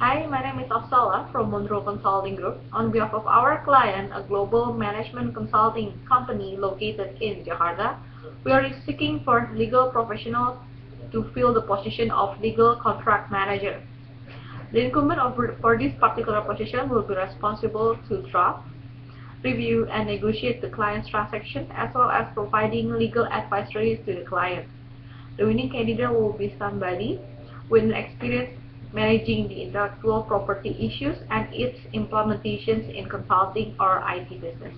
Hi, my name is Afsala from Monroe Consulting Group. On behalf of our client, a global management consulting company located in Jakarta, we are seeking for legal professionals to fill the position of legal contract manager. The incumbent for this particular position will be responsible to draft, review, and negotiate the client's transaction as well as providing legal advisory to the client. The winning candidate will be somebody with experience managing the intellectual property issues and its implementations in consulting or IT business.